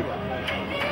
Vabbè,